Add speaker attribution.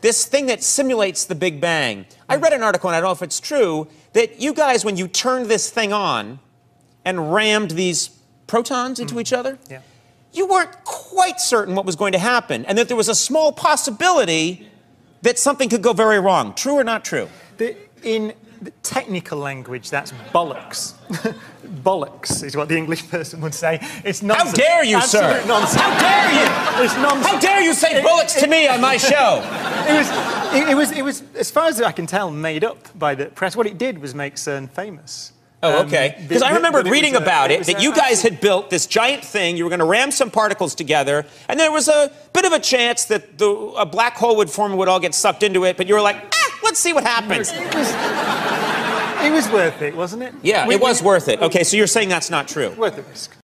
Speaker 1: this thing that simulates the Big Bang. I read an article, and I don't know if it's true, that you guys, when you turned this thing on and rammed these protons into mm. each other,
Speaker 2: Yeah.
Speaker 1: you weren't quite certain what was going to happen, and that there was a small possibility that something could go very wrong. True or not true?
Speaker 2: The, in the technical language, that's bollocks. bollocks is what the English person would say. It's nonsense.
Speaker 1: How dare you, sir?
Speaker 2: Absolute Nonsense.
Speaker 1: How dare you?
Speaker 2: It's nonsense.
Speaker 1: How dare you say
Speaker 2: It-
Speaker 1: bullocks to
Speaker 2: it-
Speaker 1: me on my show?
Speaker 2: It was, it, it was, it was, as far as I can tell, made up by the press. What it did was make CERN famous.
Speaker 1: Oh,
Speaker 2: Um,
Speaker 1: okay. Because
Speaker 2: but-
Speaker 1: I
Speaker 2: it
Speaker 1: reading
Speaker 2: a-
Speaker 1: about it,
Speaker 2: was
Speaker 1: that you guys had built this giant thing. You were going to ram some particles together, and there was a bit of a chance that the, a black hole would form and would all get sucked into it. But you were like, let's see what happens.
Speaker 2: It was, it was worth it, wasn't it?
Speaker 1: Yeah,
Speaker 2: We-
Speaker 1: it was
Speaker 2: we-
Speaker 1: worth it. Okay, so you're saying that's not true.
Speaker 2: Worth the risk.